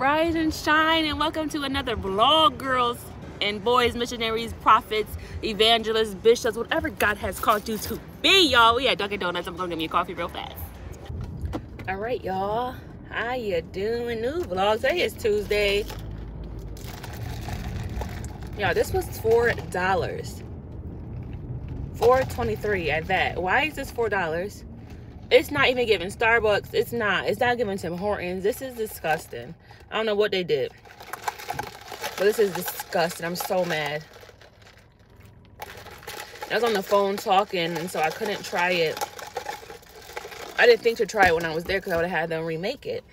rise and shine and welcome to another vlog girls and boys missionaries prophets evangelists bishops whatever god has called you to be y'all. We at dunkin donuts. I'm gonna get me a coffee real fast. All right y'all. How you doing? New vlog today is tuesday. Y'all this was four dollars. 423 at that. Why is this four dollars it's not even giving starbucks. It's not. It's not giving tim hortons. This is disgusting. I don't know what they did. But this is disgusting. I'm so mad. I was on the phone talking and so i couldn't try it. I didn't think to try it when i was there because i would have had them remake it.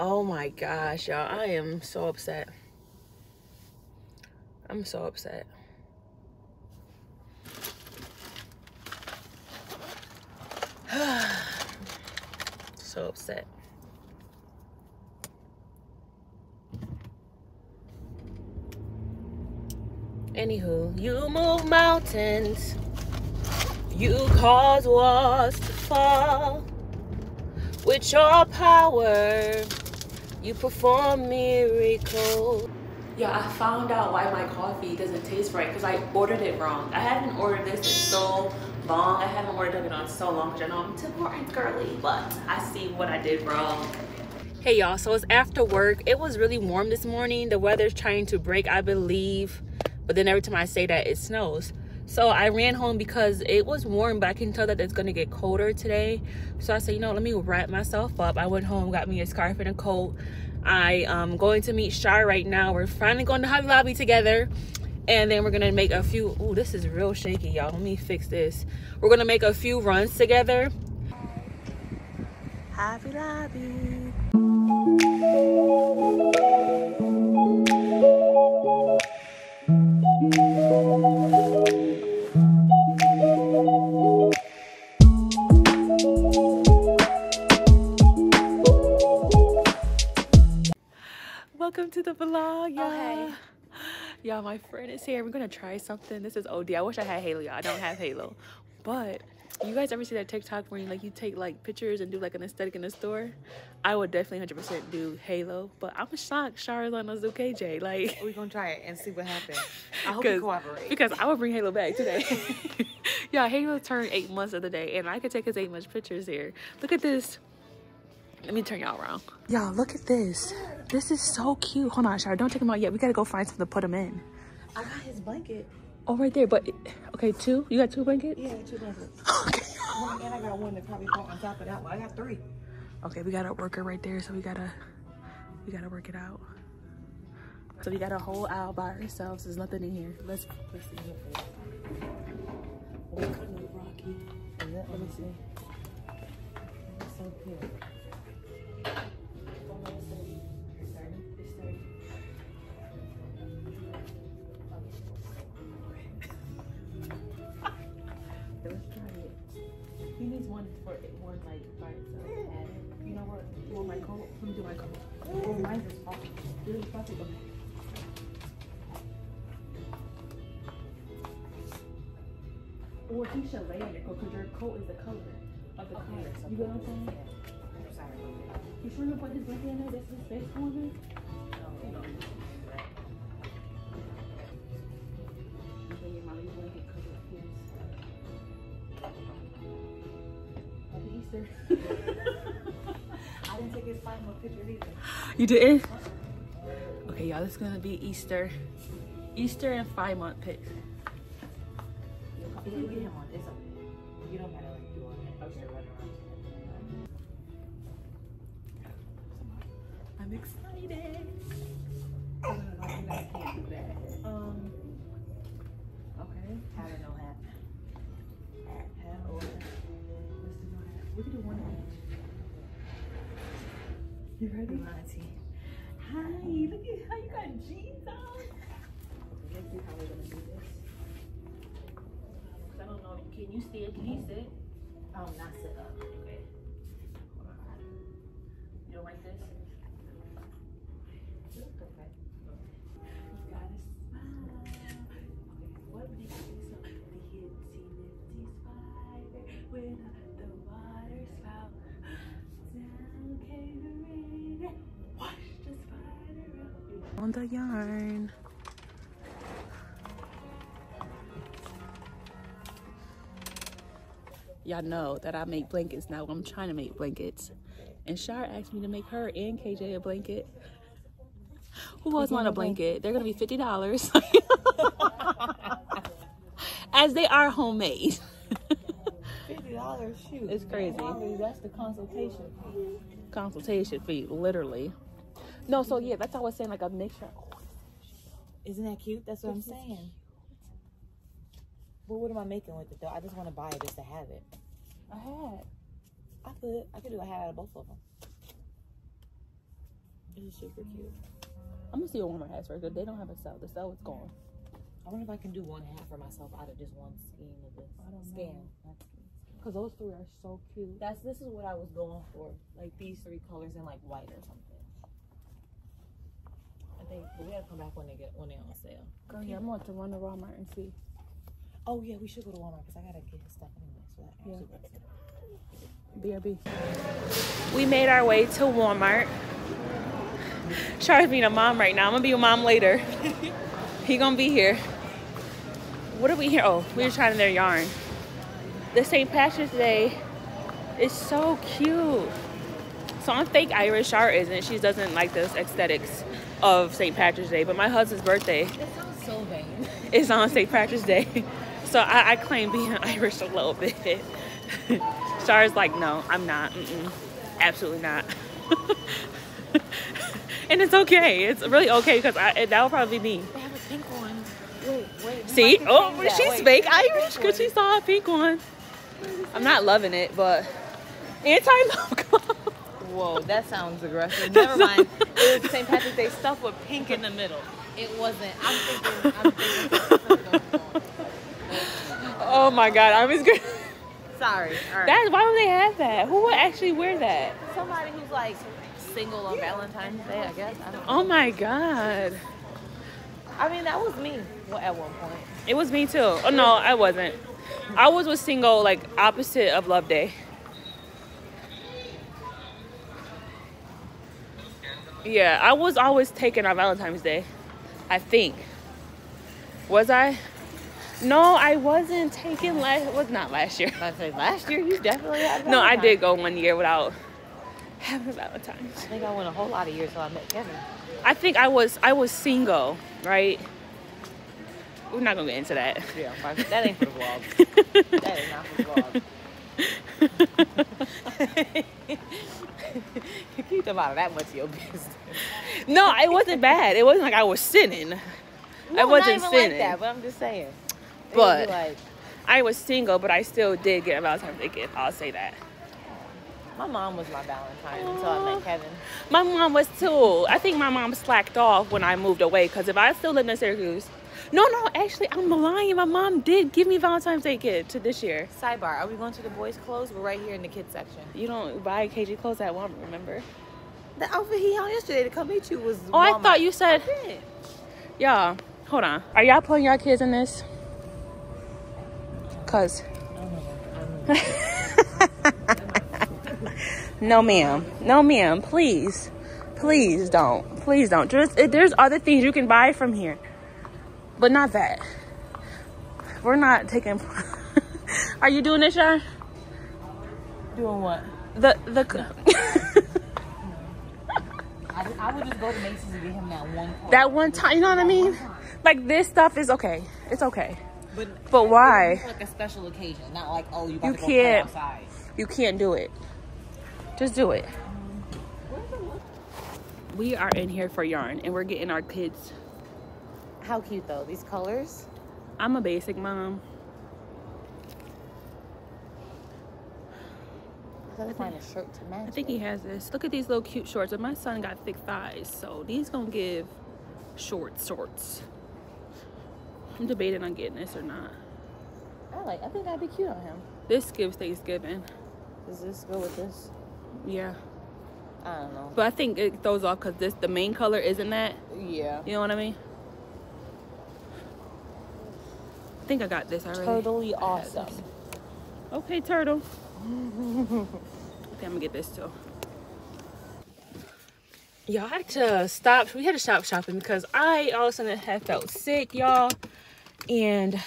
Oh my gosh y'all. I am so upset. I'm so upset so upset. Anywho, you move mountains. You cause walls to fall. With your power, you perform miracles. Yeah, I found out why my coffee doesn't taste right because I ordered it wrong. I haven't ordered this in so long. I haven't ordered it on so long because I know I'm too important girly, but I see what I did wrong. Hey y'all, so it's after work. It was really warm this morning. The weather's trying to break, I believe. But then every time I say that, it snows. So I ran home because it was warm, but I can tell that it's gonna get colder today. So I said, you know, let me wrap myself up. I went home, got me a scarf and a coat. I am going to meet Shar right now. We're finally going to Hobby Lobby together. And then we're gonna make a few, oh, this is real shaky, y'all. Let me fix this. We're gonna make a few runs together. Hobby Lobby. Welcome to the vlog, y'all. Oh, hey. Y'all, my friend is here. We're gonna try something. This is OD. I wish I had Halo. I don't have Halo. But you guys ever see that TikTok where you like you take like pictures and do like an aesthetic in the store? I would definitely 100% do Halo. But I'm shocked Charlotte on do KJ. Like, We're gonna try it and see what happens. I hope you cooperate. because I would bring Halo back today. yeah, Halo turned eight months of the day, and I could take his eight month pictures here. Look at this. Let me turn y'all around. Y'all, look at this. This is so cute. Hold on, Shar. Don't take them out yet. We gotta go find something to put them in. I got his blanket. Oh, right there. But okay, two. You got two blankets. Yeah, two blankets. One, and I got one that probably fall on top of that one. I got three. Okay, we got a worker right there, so we gotta we gotta work it out. So we got a whole aisle by ourselves. There's nothing in here. Let's let's see here first. Oh, kind of rocky. Is it? Let me see. It's so cute. Let's try it. He needs one for one like by itself. You know what? My coat? Let me do my coat. Oh, mine is is plastic. Okay. Or he should lay on your coat because your coat is the color of the color. You get what I'm saying? You sure you put his blanket in there? That's his? You your mommy's blanket covered his? Happy Easter. I didn't take his final picture either. You didn't? Okay, y'all, it's gonna be Easter. Easter and five month pic. On the yarn. Y'all know that I make blankets now. I'm trying to make blankets. And Shar asked me to make her and KJ a blanket. Who else want a blanket? They're gonna be fifty dollars. As they are homemade. Fifty dollars, shoot. It's crazy. That's the consultation fee. Consultation fee, literally. No, so yeah, that's how I was saying like a mixture. Isn't that cute? That's what I'm saying. But what am I making with it though? I just want to buy it just to have it. I had. I could, I could do a hat out of both of them. This is super cute. Mm. I'm gonna see what Walmart has first. If they don't have a cell, the cell is gone. I wonder if I can do one hat for myself out of just one skein of this. I don't Scan. know. not skein, scan. Cause those three are so cute. That's this is what I was going for. Like these three colors and like white or something. Think but we gotta come back when they get when they're on sale. Girl, yeah, I'm going to run to Walmart and see. Oh yeah, we should go to Walmart because I gotta get his stuff anyway. So Yeah. BRB. We made our way to Walmart. Shar's being a mom right now. I'm gonna be a mom later. he gonna be here. What are we here? Oh, we were trying their yarn. The St. Patrick's Day is so cute. So I'm fake Irish. Char isn't. She doesn't like those aesthetics of St. Patrick's Day. But my husband's birthday That sounds so vain. is on St. Patrick's Day. So I, I claim being Irish a little bit. Star's like, no, I'm not. Mm-mm. Absolutely not. and it's okay. It's really okay because that will probably be me. Have a pink one. Wait, wait. See? Oh, she's Wait, fake Irish because she saw a pink one. I'm not loving it, but anti-logo. Whoa, that sounds aggressive. Never mind. It was St. Patrick's Day stuff with pink in the middle. It wasn't. I'm thinking. I'm thinking. oh my god, I was good. Sorry. All right. That why would they have that? Who would actually wear that? somebody who's like single on Valentine's Day, I guess. I don't know. Oh my god. I mean, that was me well, at one point. It was me too. Oh no, I wasn't. I was with single, like opposite of Love Day. Yeah, I was always taken on Valentine's Day. I think. Was I? No, I wasn't taken last. Was not last year. I say last year you definitely had. No, I did go one year without having a Valentine's. I think I went a whole lot of years till I met Kevin. I think I was I was single, right? We're not gonna get into that. Yeah, that ain't for the vlog. that is not for the vlog. Keep them out of that much of your business. No, it wasn't bad. It wasn't like I was sinning. I wasn't sinning. like that, but I'm just saying. It But- like I was single, but I still did get a Valentine's Day gift. I'll say that. my mom was my Valentine until I met Kevin. My mom was too. I think my mom slacked off when I moved away because if I still lived in Syracuse, no, no, actually, I'm lying. My mom did give me Valentine's Day gift to this year. Sidebar: Are we going to the boys' clothes? We're right here in the kids section. You don't buy KJ clothes at Walmart, remember? The outfit he on yesterday to come meet you was. Oh, I thought you said, y'all, hold on. Are y'all putting your kids in this? Cause no, ma'am. No, ma'am. Please, please don't. Please don't. Just eh, there's other things you can buy from here, but not that. We're not taking. Are you doing this, Shar? Doing what? The the. I, I would just go to Macy's and get him that one. coat. that one time, you know what I mean? Like this stuff is okay. It's okay. But, But why? Like a special occasion, not like oh you You to go can't. outside. You can't do it. Just do it. We are in here for yarn and we're getting our kids. How cute though these colors. I'm a basic mom. Gotta find a shirt to match. I think he has this. Look at these little cute shorts. But my son got thick thighs, so these gonna give short shorts. I'm debating on getting this or not. I like. I think that'd be cute on him. This gives Thanksgiving. Does this go with this? Yeah. I don't know. But I think it throws off because this the main color isn't that. Yeah. You know what I mean? I think I got this already. Totally awesome. Okay, turtle. Think I'm gonna get this too. y'all had to stop. We had to stop shopping because I all of a sudden had felt sick, y'all. And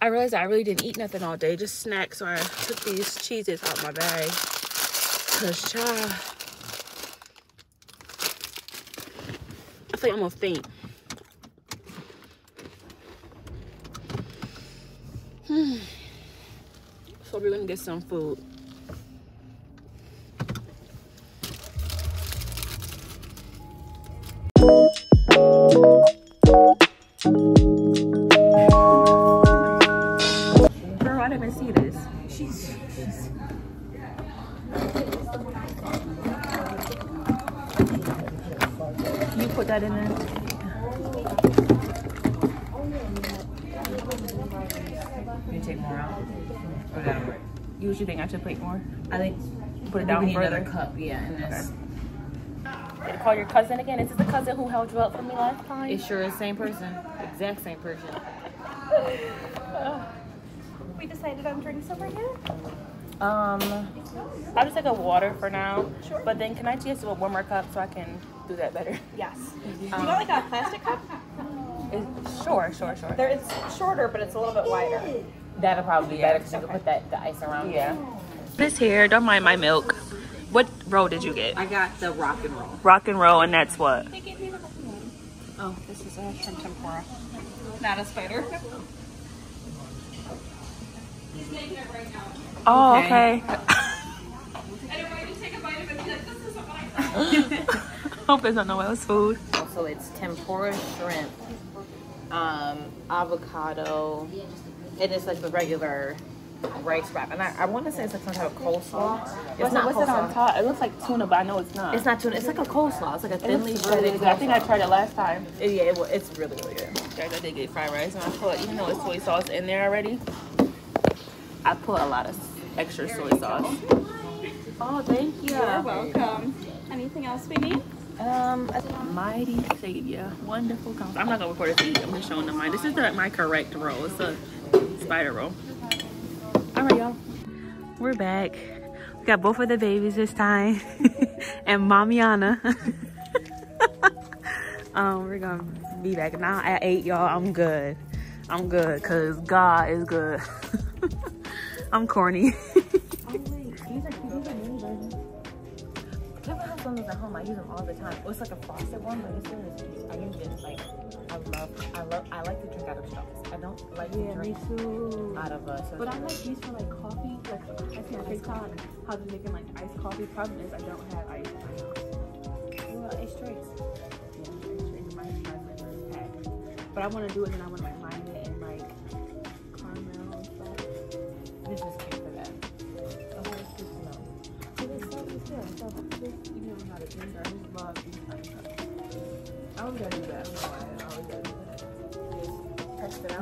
I realized I really didn't eat nothing all day, just snacks. So I took these cheeses out my bag. Cause child, I think I'm gonna faint. Hmm. So we're gonna get some food. Down need further. another cup. Yeah, in this. Did you call your cousin again? Is this the cousin who held you up for me last time? It sure is same person. Exact same person. We decided on drinks over here. Um, I'll just take a water for now. Sure. But then can I just do a one more cup so I can do that better? Yes. you want like a plastic cup? Is- sure, sure, sure. There, it's shorter, but it's a little bit wider. That'll probably be better because you can put that the ice around. Yeah. This here, don't mind my milk. What roll did you get? I got the rock and roll. Rock and roll, and that's what? Oh, this is a shrimp tempura. Not a spider. Oh, Okay. okay. Hope it's not no else food. So it's tempura shrimp, um, avocado, and it's like the regular rice wrap. And I, I want to say it's like some type of coleslaw. It's What's, not it, what's it on top? It looks like tuna, but I know it's not. It's not tuna. It's like a coleslaw. It's like a thinly looks really shredded. I think I tried it last time. Yeah, it, it's really really good. Guys, I did get fried rice, and I put, even though it's soy sauce in there already, I put a lot of extra soy sauce. Oh, thank you. You're welcome. Anything else we need? Um, mighty savior, wonderful comfort. I'm not gonna record a feed. I'm just showing them mine. This is the, my correct roll. It's a spider roll. Right, y'all. We're back. We got both of the babies this time, and Mamiana. um, we're gonna be back now at eight, y'all. I'm good. I'm good, cause God is good. I'm corny. I use them all the time. It's like a frosted one, but this one is. I use this like. I love. I love. I like to drink out of straws. I don't like to drink out of a. So But I like these for like coffee. Like I see on TikTok how they're making like iced coffee. Problem is I don't have ice in my house. well, it's trace. Yeah, it's- it's my- my flavor pack. But I want to do it and I want to like line it in like caramel and stuff. This is cute for that. Oh, it's good to know. But it's so good. So just you know how to drink. I just love these kind of cups. I always gotta do that.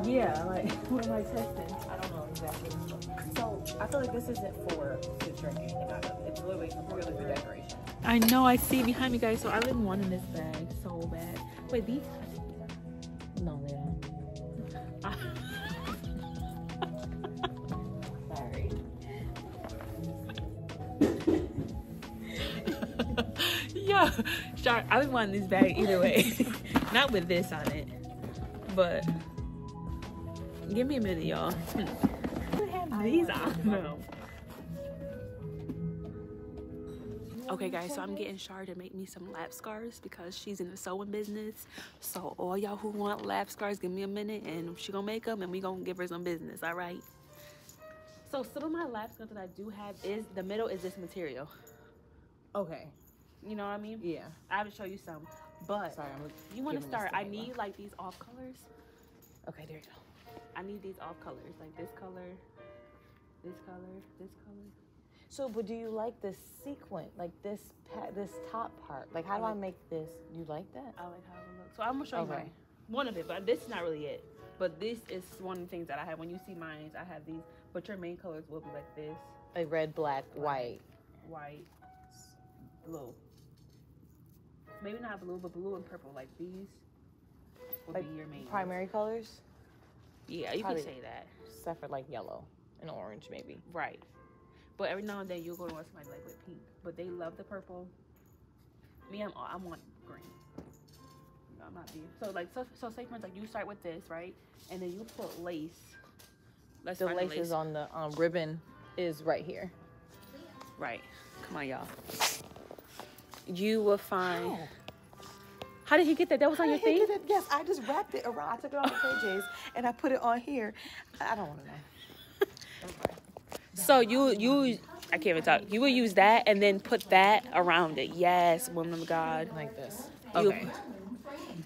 Yeah, like what am I testing? I don't know exactly. So I feel like this isn't for to drink anything out of. It's literally really for decoration. I know. I see behind me, guys. So I've been wanting this bag so bad. Wait, these. No, they don't. Sorry. Shark, I've been wanting this bag either way. Not with this on it, but give me a minute, y'all. These on. No. Okay, guys, so I'm getting Shar to make me some lap scars because she's in the sewing business. So all y'all who want lap scars, give me a minute and she gonna make them and we gonna give her some business, all right? So some of my lap scars that I do have is, the middle is this material. Okay. You know what I mean? Yeah. I have to show you some. But Sorry, I'm. you want to start? I need like these off colors. Okay, there you go. I need these off colors, like this color, this color, this color. So, but do you like this sequin, like this pa- this top part? Like, how do I make this? You like that? I like how it looks. So I'm gonna show you Okay. mine. One of it, but this is not really it. But this is one of the things that I have. When you see mine, I have these. But your main colors will be like this, Like red, black, white. white, blue. Maybe not blue, but blue and purple. Like these would Like be your main Primary colors, Yeah, you probably- could say that. except for like yellow and orange, maybe. Right. But every now and then you'll go to somebody like with pink. But they love the purple Me, I'm I want green. No, I'm not beef. So like so so say for instance, like you start with this right, and then you put lace. Let's The find lace is on the um, ribbon is right here. Right. Come on, y'all. You will find. How did he get that? That was on your thing. Yes, I just wrapped it around. I took it off the KJ's and I put it on here. I don't want to know. So you you I can't even talk. You will use that and then put that around it. Yes, woman of God. Like this. You- Okay.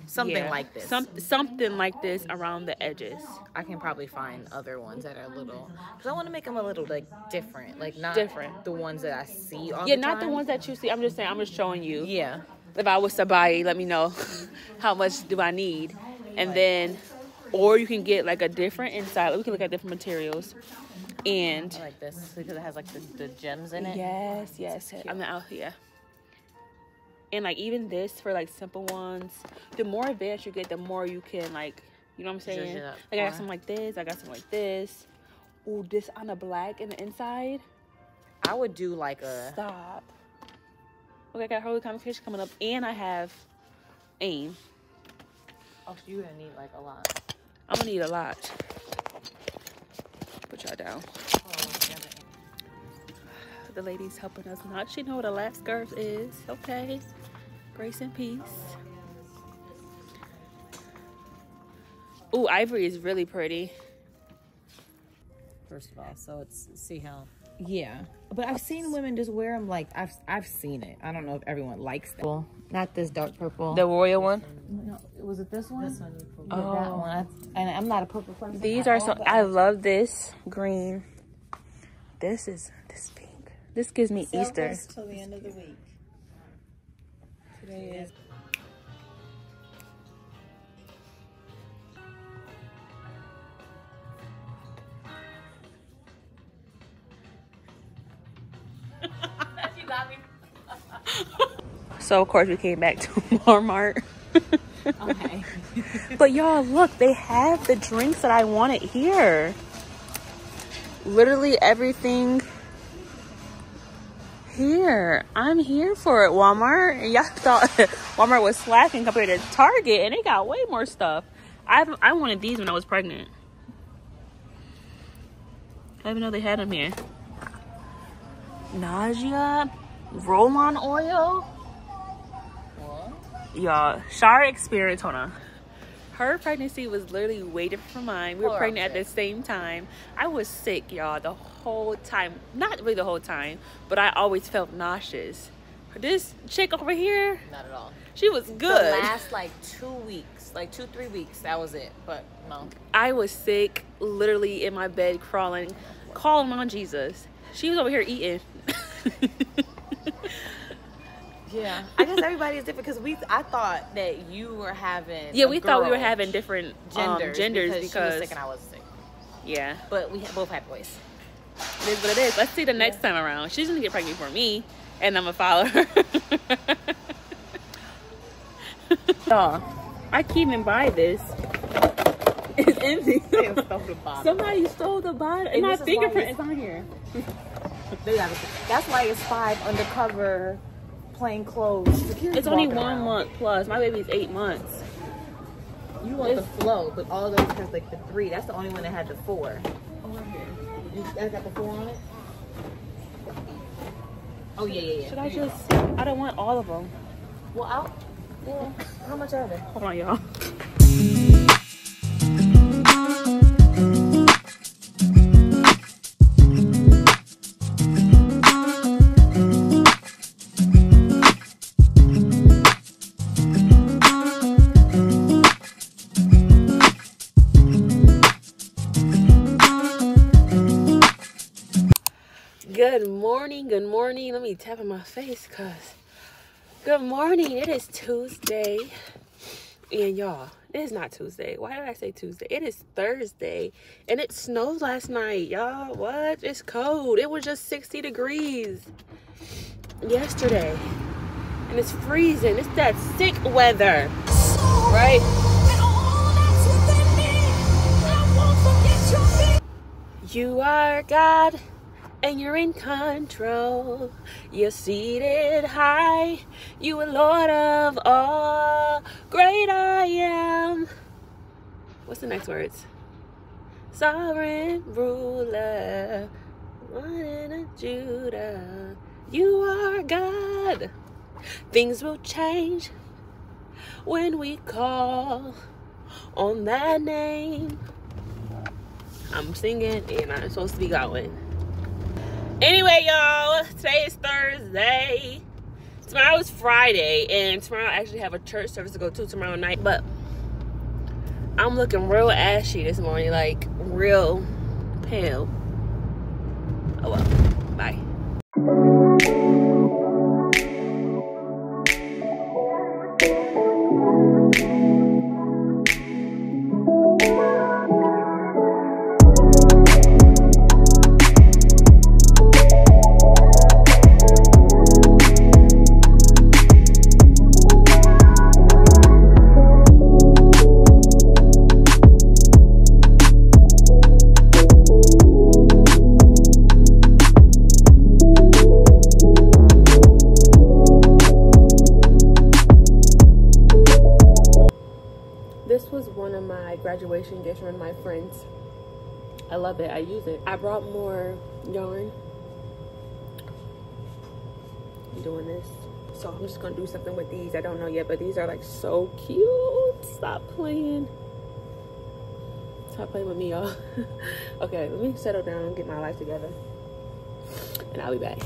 Something Yeah. like this. Some something like this around the edges. I can probably find other ones that are a little, because I want to make them a little like different, like not Different. the ones that I see all Yeah, the not the ones that you see. I'm just saying. I'm just showing you. Yeah. If I was to buy, let me know how much do I need, and then, or you can get like a different inside. We can look at different materials, and I like this because it has like the, the gems in it. Yes, yes. I'm out here. And like even this for like simple ones, the more advanced you get, the more you can like, you know what I'm saying? Like I got something like this. I got something like this. Ooh, this on the black and the inside. I would do like a. Stop. Okay, I got holy convocation coming up, and I have aim. Oh, so you're gonna need like a lot. I'm gonna need a lot. Put y'all down. Oh, the lady's helping us not. She know what a lap scarf is. Okay. Grace and peace. Ooh, ivory is really pretty. First of all, so it's see how. Yeah, but I've seen women just wear them like I've I've seen it. I don't know if everyone likes that. Well, not this dark purple. The royal one. no, was it this one? This one. Oh. that one. I, and I'm not a purple person. These are all, so. I love this green. This is this pink. This gives me Easter. till the end of the week. Today is. So of course we came back to Walmart. Okay. But y'all, look, they have the drinks that I wanted here. Literally everything here. I'm here for it, Walmart. And y'all thought Walmart was slacking compared to Target, and they got way more stuff. I I wanted these when I was pregnant. I didn't even know they had them here. Nausea, roll-on oil. Y'all, Shara experienced, hold on. Her pregnancy was literally way different from mine. We were Polar pregnant at the same time. I was sick, y'all, the whole time. Not really the whole time, but I always felt nauseous. This chick over here, Not at all. she was The good. last like two weeks, like two three weeks, that was it. But no. I was sick, literally in my bed crawling, calling on Jesus. She was over here eating. Yeah. I guess everybody is different because we. I thought that you were having. yeah, we thought we were having different um, genders, genders because, because, she was sick and I was sick. yeah, But we both had boys. it is what it is. Let's see the next time around. She's gonna get pregnant for me, and I'm gonna follow her. Y'all, I can't even buy this. It's empty. Somebody stole the bottle. And my is why fingerprint it's- is on here. That's why it's five undercover, plain clothes. It's only one around. month plus. My baby's eight months. You want the flow, but all those has like the three. That's the only one that had the four. Oh, you guys got the four on it? Oh yeah, yeah, yeah. Should I just? I don't want all of them. Well, I'll. Well, how much are they? Hold on, y'all. Good morning. Let me tap in my face because good morning. It is Tuesday. And y'all, it is not Tuesday. Why did I say Tuesday? It is Thursday. And it snowed last night, y'all. What? It's cold. It was just 60 degrees yesterday. And it's freezing. It's that sick weather. Right? You are God and you're in control. You're seated high, you are Lord of all. Great I am. What's the next words? Sovereign ruler, one of Judah. You are God. Things will change when we call on that name. I'm singing and I'm supposed to be going. Anyway, y'all, today is Thursday. Tomorrow is Friday, and tomorrow I actually have a church service to go to tomorrow night. But I'm looking real ashy this morning, like real pale. Oh well, bye. Gifts from my friends. I love it. I use it. I brought more yarn. I'm doing this. So I'm just gonna do something with these. I don't know yet, but these are like so cute. Stop playing. Stop playing with me, y'all. okay, let me settle down and get my life together. And I'll be back.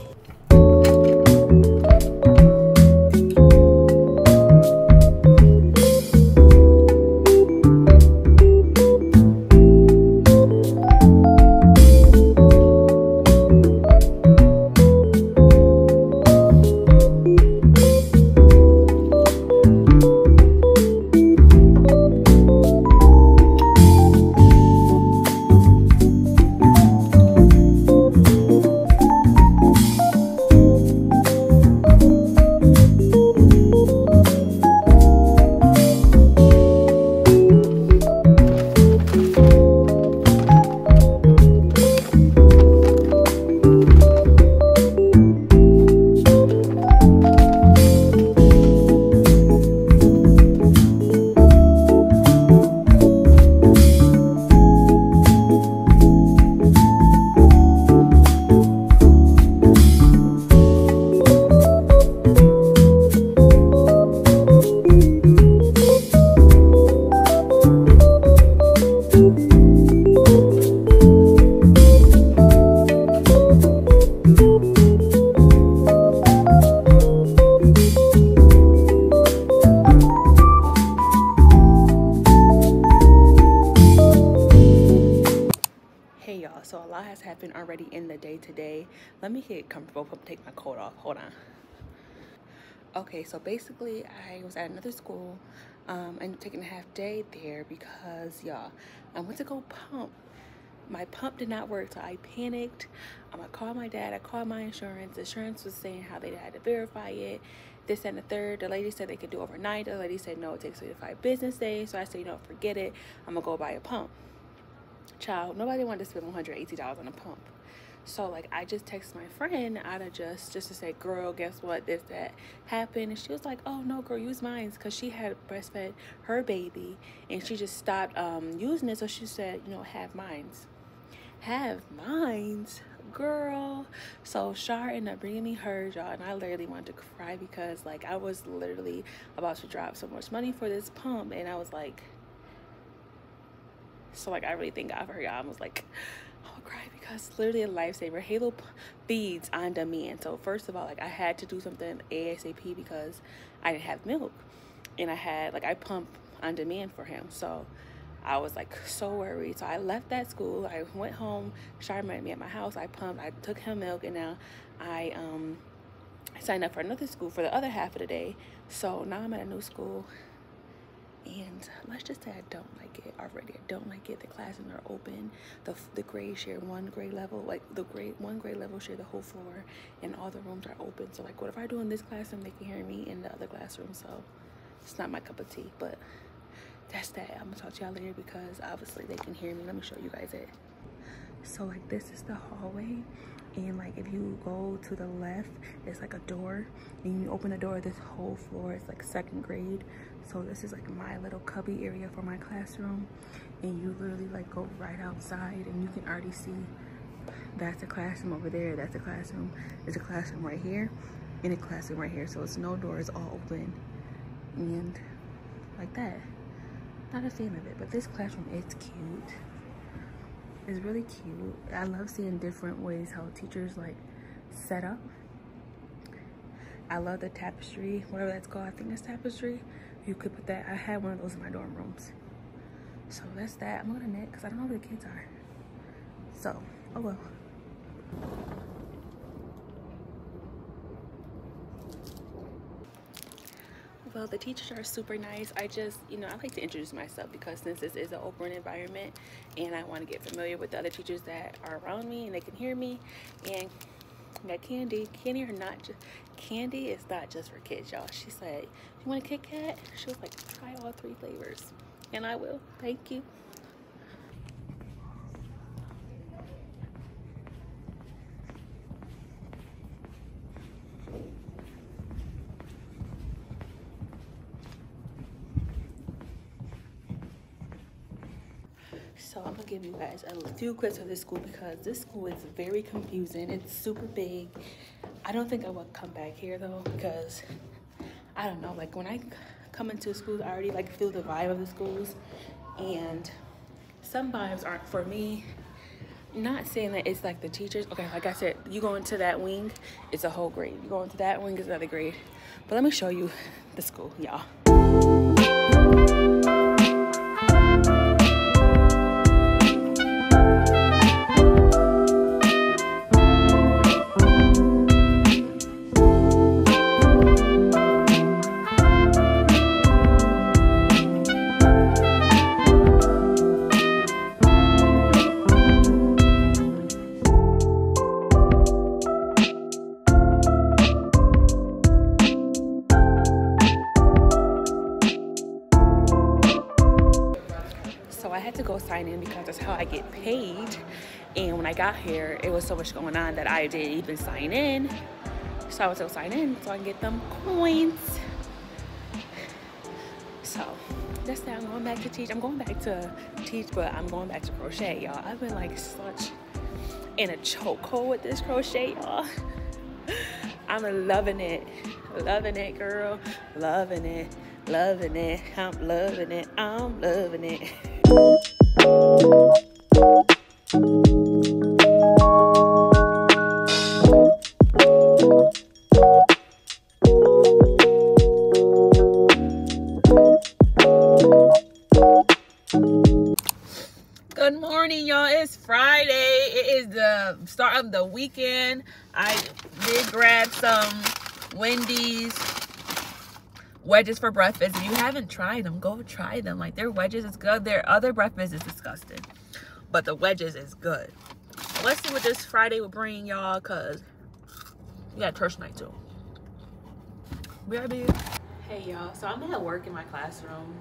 Okay, so basically I was at another school um, and taking a half day there because y'all, I went to go pump. My pump did not work, so I panicked. Um, I called my dad, I called my insurance. Insurance was saying how they had to verify it. This and the third. The lady said they could do overnight. The lady said no, it takes three to five business days. So I said, you know, forget it. I'm gonna go buy a pump child nobody wanted to spend $180 on a pump. So like i just texted my friend out of just just to say girl guess what? This that happened. And she was like oh no girl use mine. Because she had breastfed her baby and she just stopped um using it. So she said you know have mines have mines girl. So Shar ended up bringing me hers y'all and I literally wanted to cry because like I was literally about to drop so much money for this pump and I was like so like I really thank God for y'all. I was like, I'll cry because literally a lifesaver. Halo feeds on demand. So first of all, like I had to do something ASAP because I didn't have milk, and I had like I pump on demand for him. So I was like so worried. So I left that school. I went home. Shar met me at my house. I pumped. I took him milk, and now I um signed up for another school for the other half of the day. So now I'm at a new school and let's just say I don't like it already. I don't like it. The classes are open. The the grades share one grade level. Like the grade one grade level share the whole floor, and all the rooms are open. So like, what if I do in this classroom? They can hear me in the other classroom. So it's not my cup of tea. But that's that. I'm gonna talk to y'all later because obviously they can hear me. Let me show you guys it. So like this is the hallway. And like if you go to the left it's like a door. And you open the door this whole floor is like second grade. So this is like my little cubby area for my classroom. And you literally like go right outside and you can already see that's a classroom over there that's a classroom there's a classroom right here and a classroom right here. So it's no doors all open and like that. Not a fan of it but this classroom is cute it's really cute. I love seeing different ways how teachers like set up. I love the tapestry whatever that's called. I think it's tapestry. You could put that i had one of those in my dorm rooms. So that's that. I'm gonna knit because i don't know where the kids are. So oh well well the teachers are super nice. I just you know i like to introduce myself because since this is an open environment and i want to get familiar with the other teachers that are around me and they can hear me. And got candy candy or not just candy is not just for kids y'all. She said you want a kit kat? She was like try all three flavors. And i will. Thank you So I'm gonna give you guys a few clips of this school because this school is very confusing. It's super big. I don't think I would come back here though because I don't know, like when I come into schools, I already like feel the vibe of the schools and some vibes aren't for me. Not saying that it's like the teachers. Okay, like I said, you go into that wing, it's a whole grade. You go into that wing, it's another grade. But let me show you the school, y'all. It was so much going on that I didn't even sign in. So I was gonna sign in so I can get them coins. So that's that. I'm going back to teach. I'm going back to teach, but I'm going back to crochet, y'all. I've been like such in a chokehold with this crochet, y'all. I'm loving it. Loving it, girl. Loving it. Loving it. I'm loving it. I'm loving it. Of the weekend. I did grab some Wendy's wedges for breakfast. If you haven't tried them, go try them. Like their wedges is good. Their other breakfast is disgusting, but the wedges is good. Let's see what this Friday will bring y'all, cause we got church night too. BRB. Hey y'all, so I'm at work in my classroom,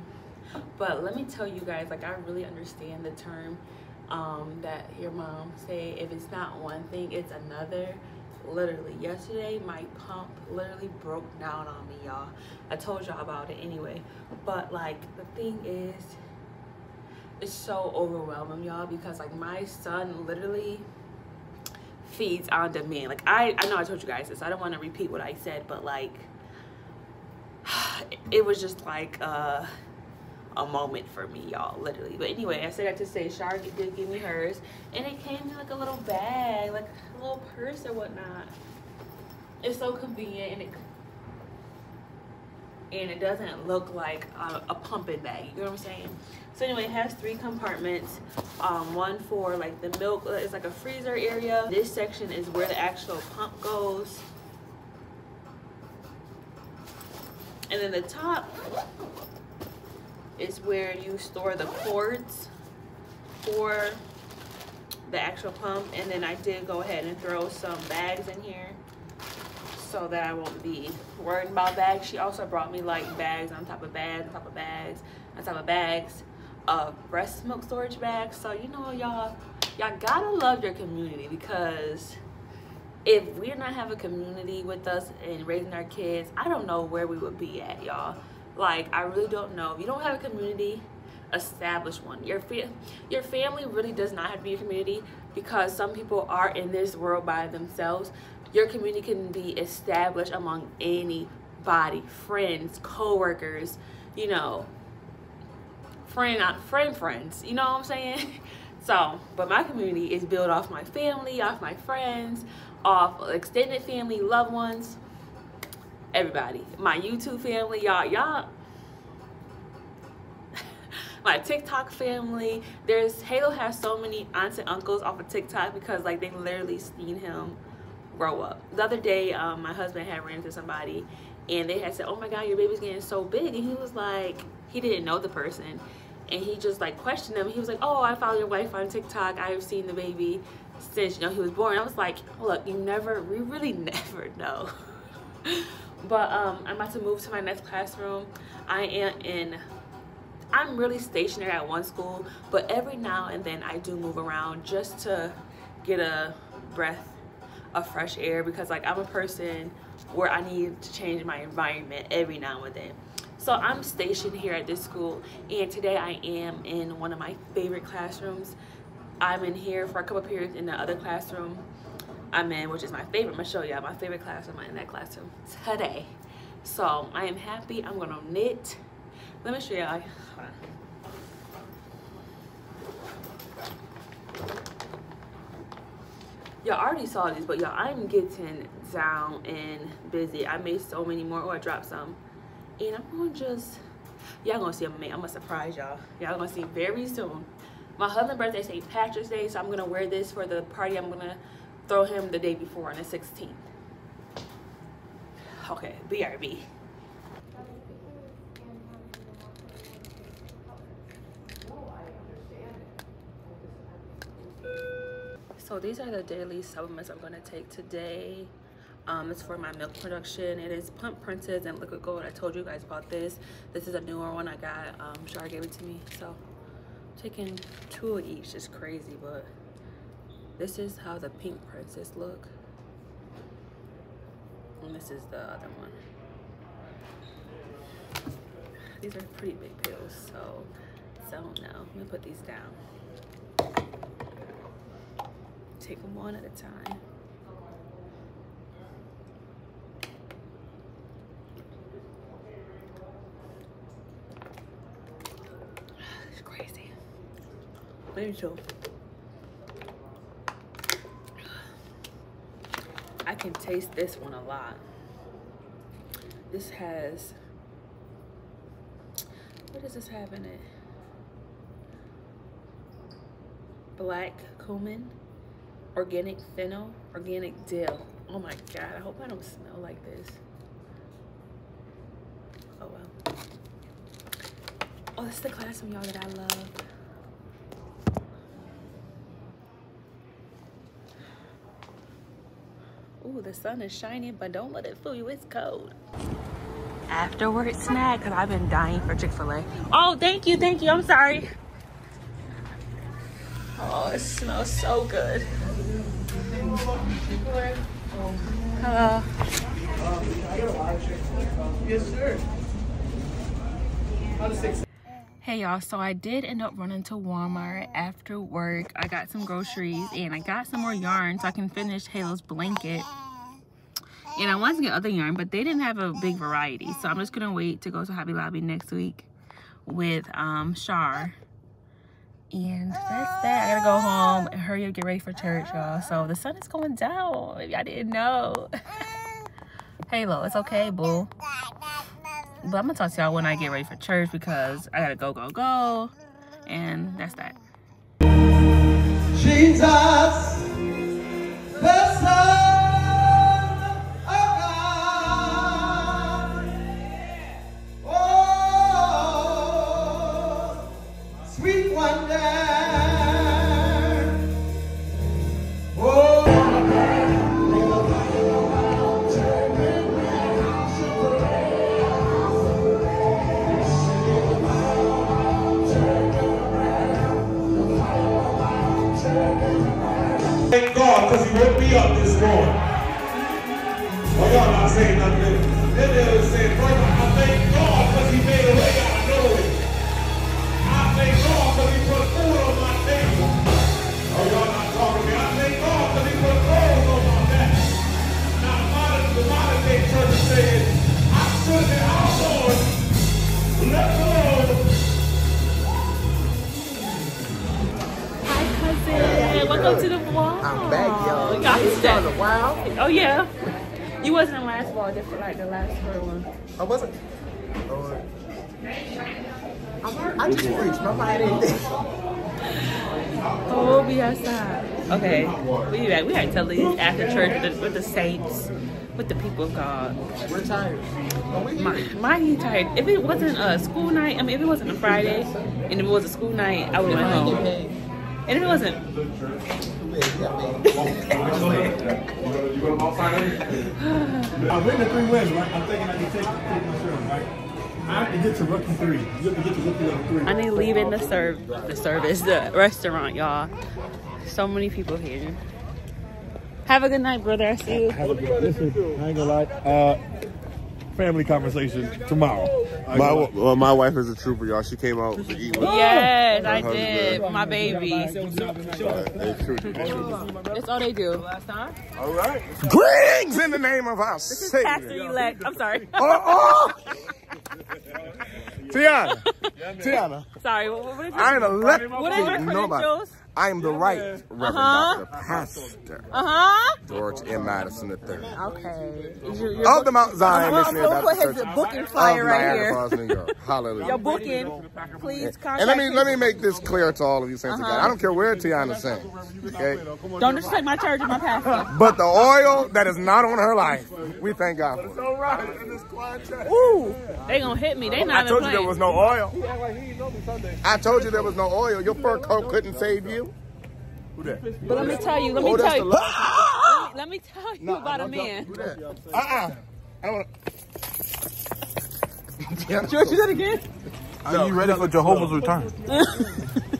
but let me tell you guys, like I really understand the term um, that your mom say, if it's not one thing, it's another. Literally yesterday my pump literally broke down on me y'all. I told y'all about it anyway. But like the thing is it's so overwhelming y'all because like my son literally feeds on demand. Like i i know i told you guys this. I don't want to repeat what i said but like it was just like uh a moment for me, y'all, literally. But anyway, I said that to say Shar did give me hers, and it came in like a little bag, like a little purse or whatnot. It's so convenient, and it and it doesn't look like a, a pumping bag. You know what I'm saying? So anyway, it has three compartments. Um, one for like the milk. Uh, it's like a freezer area. This section is where the actual pump goes. And then the top is where you store the cords for the actual pump and then I did go ahead and throw some bags in here so that I won't be worried about bags. She also brought me like bags on top of bags on top of bags on top of bags of breast milk storage bags. So you know y'all y'all gotta love your community because if we did not have a community with us and raising our kids, I don't know where we would be at, y'all. Like, I really don't know. If you don't have a community, establish one. Your fa- your family really does not have to be a community because some people are in this world by themselves. Your community can be established among anybody, friends, co-workers, you know, friend not friend friends. You know what I'm saying? So, but my community is built off my family, off my friends, off extended family, loved ones, everybody. My YouTube family, y'all, y'all my TikTok family. There's Halo has so many aunts and uncles off of TikTok because like they literally seen him grow up. The other day, um, my husband had ran into somebody and they had said, "Oh my God, your baby's getting so big," and he was like, he didn't know the person, and he just like questioned them. He was like, "Oh, I follow your wife on TikTok. I've seen the baby since you know he was born." I was like, "Look, you never, we really never know." But um, I'm about to move to my next classroom. I am in I'm really stationary at one school, but every now and then I do move around just to get a breath of fresh air because like I'm a person where I need to change my environment every now and then. So I'm stationed here at this school and today I am in one of my favorite classrooms. I'm in here for a couple periods in the other classroom I'm in, which is my favorite. I'm gonna show y'all my favorite classroom I'm in that classroom today. So I am happy. I'm gonna knit. Let me show y'all. Y'all already saw these, but y'all, I'm getting down and busy. I made so many more. Oh, I dropped some. And I'm gonna just, y'all gonna see I'm gonna, I'm gonna surprise y'all. Y'all gonna see very soon. My husband's birthday is St. Patrick's Day, so I'm gonna wear this for the party I'm gonna throw him the day before on the 16th. Okay, BRB. so these are the daily supplements i'm going to take today. Um, it's for my milk production. It is Pump Princess and liquid gold. I told you guys about this. This is a newer one i got um Shar gave it to me. So taking two of each is crazy but this is how the pink princess look and this is the other one these are pretty big pills so so no let me put these down take them one at a time. It's crazy. Me too. I can taste this one a lot. This has, what does this have in it? Black cumin organic fennel, organic dill. Oh my God, I hope I don't smell like this. Oh well. Oh, this is the class of y'all that I love. Ooh, the sun is shining, but don't let it fool you, it's cold. Afterward snack, because I've been dying for Chick-fil-A. Oh, thank you, thank you, I'm sorry. Oh, it smells so good. Hello. Yes, sir. Hey y'all, so I did end up running to Walmart after work. I got some groceries and I got some more yarn so I can finish Halo's blanket. And I wanted to get other yarn, but they didn't have a big variety. So I'm just gonna wait to go to Hobby Lobby next week with um, Shar and that's that. I gotta go home and hurry up, get ready for church, y'all. So the sun is going down. Maybe I didn't know. Halo, it's okay, boo. But I'm gonna talk to y'all when I get ready for church because I gotta go, go, go. And that's that. Jesus, Oh yeah. You wasn't in last ball, just for like the last third one. I wasn't. I just preached. My mind ain't there. Oh, we outside. Okay, we be back. We had to tell these after church with the, with the saints, with the people of God. We're tired. We My, my tired. If it wasn't a school night, I mean, if it wasn't a Friday, and if it was a school night, I would have went home. And if it wasn't, I've written the three wins, right? I'm thinking I can take, take my serve, right? I have to get to rookie three. You have to get to rookie level three. I need to leave in the serve, the service, the restaurant, y'all. So many people here. Have a good night, brother. I see you. Have a good, listen, I ain't gonna lie. Uh, family conversation tomorrow. My well, my wife is a trooper, y'all. She came out to eat with. Yes, I husband. did. My baby. Uh, they true- they true. That's all they do. All right. Greetings in the name of our Pastor Savior. elect. I'm sorry. Oh, oh. Tiana, Tiana, sorry. What, what is I ain't elected What are your nobody. credentials? I am the right Reverend Uh-huh. Dr. Pastor Uh huh. George M. Madison III Okay. You're, you're of the Mount Zion Well, Missionary we'll put Baptist his Church booking of flyer right Niagara here. Falls, New York. Hallelujah. Your booking, please contact And let me me. let me make this clear to all of you saints of God. I don't care where Tiana saying. Okay? Don't just take my church and my pastor. But the oil that is not on her life, we thank God for. it. all right in this quiet church. Ooh, they gonna hit me. They not. I not told even you there was no oil. I told you there was no oil. Your fur coat couldn't save you. Who that? But let me tell you. Let me Oh, tell you. Let me, let me tell you about a man. Who that? Uh-uh. I don't want George, you that again? Are you ready for Jehovah's return?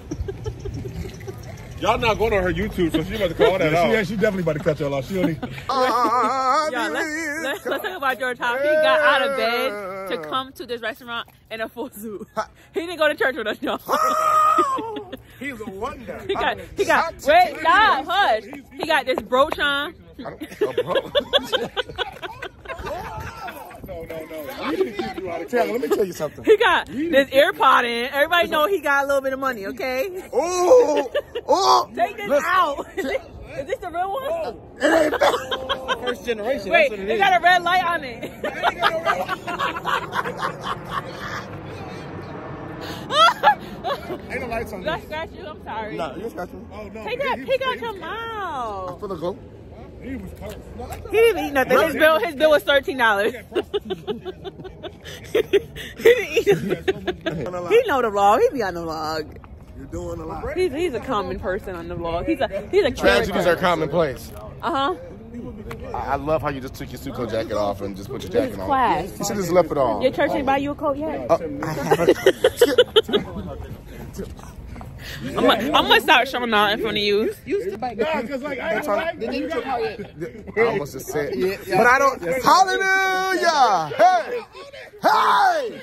Y'all not going on her YouTube, so she must call that Yeah, she, yeah, out. she definitely about to cut y'all off. She only. I Yeah, let's, let's, let's talk about George how he got out of bed to come to this restaurant in a full suit. He didn't go to church with us, y'all. He's a wonder. He got, he got, wait, stop, hush. He got this brooch on. Taylor, let me tell you something. He got this earpod in. Everybody know he got a little bit of money, okay? Oh, oh. Take this Listen, out. Is this the real one? It ain't that. First generation. Wait, it got a red light on it. Ain't no lights on Did I scratch you? I'm sorry. No, you scratch got you. Oh no. Take that pig out your mouth. For the go. He was cursed. He didn't eat nothing. His bill, his bill was thirteen dollars. he didn't eat. He know the vlog. He be on the vlog. You're doing a lot. He's he's a common person on the vlog. He's a he's a Tragedies are character. commonplace. Uh huh. I, I love how you just took your Suco jacket off and just put your jacket on. class. You should just left it on. Your church didn't buy you a coat yet. I haven't. I'm gonna I'm start showing out in front of you. Nah, cause like I ain't gonna lie. You got- I almost just said, but I don't. Hallelujah! Hey, hey!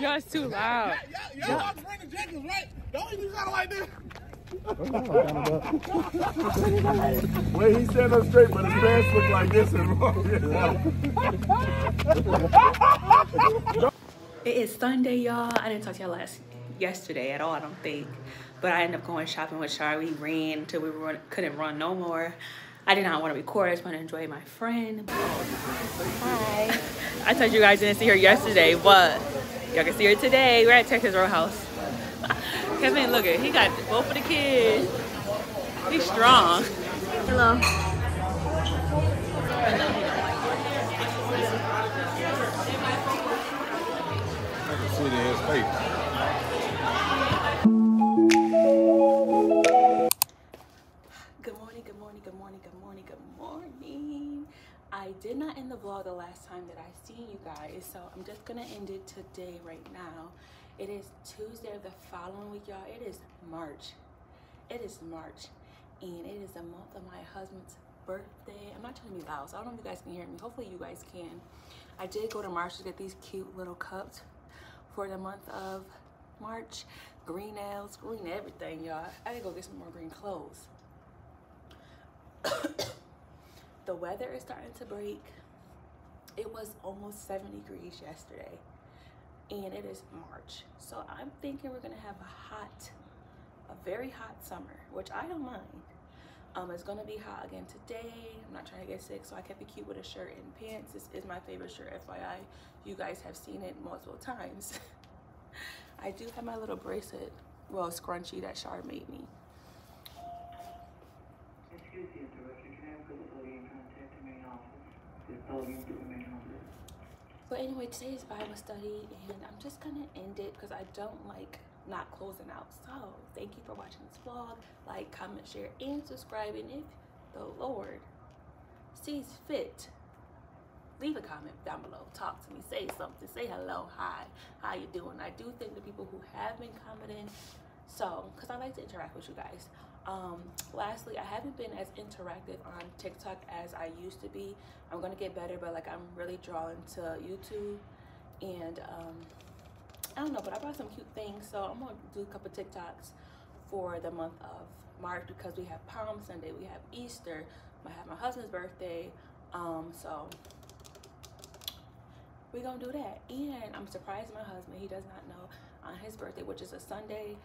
Y'all it's too loud. Y'all are wearing the jackets, right? Don't even got it like this. Wait, he stand up straight, but his pants look like this and wrong. It is Sunday, y'all. I didn't talk to y'all last yesterday at all, I don't think. But I ended up going shopping with Shar. We ran until we run, couldn't run no more. I did not want to record. I just want to enjoy my friend. Hi. I told you guys didn't see her yesterday, but y'all can see her today. We're at Texas Roadhouse. Kevin, look at he got both of the kids. He's strong. Hello. I can see it in his face. I did not end the vlog the last time that I seen you guys, so I'm just gonna end it today right now. It is Tuesday of the following week, y'all. It is March. It is March, and it is the month of my husband's birthday. I'm not trying to be loud, so I don't know if you guys can hear me. Hopefully you guys can. I did go to March to get these cute little cups for the month of March. Green nails, green everything, y'all. I gotta go get some more green clothes. The weather is starting to break. It was almost 70 degrees yesterday, and it is March. So I'm thinking we're gonna have a hot, a very hot summer, which I don't mind. Um, it's gonna be hot again today. I'm not trying to get sick, so I kept it cute with a shirt and pants. This is my favorite shirt, FYI. You guys have seen it multiple times. I do have my little bracelet, well, scrunchie that Shar made me. Excuse the interruption. Can I have visibility and contact the main office? Visibility to the main office. But anyway, today is Bible study, and I'm just gonna end it because I don't like not closing out. So thank you for watching this vlog. Like, comment, share, and subscribe. And if the Lord sees fit, leave a comment down below. Talk to me. Say something. Say hello. Hi. How you doing? I do think the people who have been commenting. So, because I like to interact with you guys. Um, lastly, I haven't been as interactive on TikTok as I used to be. I'm gonna get better, but like I'm really drawn to YouTube and um, I don't know, but I bought some cute things. So I'm gonna do a couple TikToks for the month of March because we have Palm Sunday, we have Easter, I have my husband's birthday. Um, so we're gonna do that. And I'm surprised my husband. He does not know on his birthday, which is a Sunday,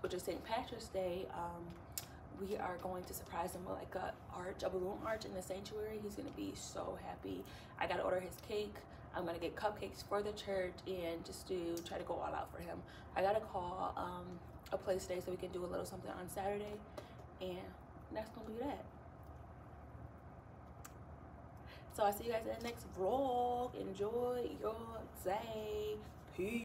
which is St. Patrick's Day. Um, we are going to surprise him with like a arch, a balloon arch in the sanctuary. He's gonna be so happy. I gotta order his cake. I'm gonna get cupcakes for the church and just to try to go all out for him. I gotta call um, a place today so we can do a little something on Saturday, and that's gonna be that. So I'll see you guys in the next vlog. Enjoy your day. Peace.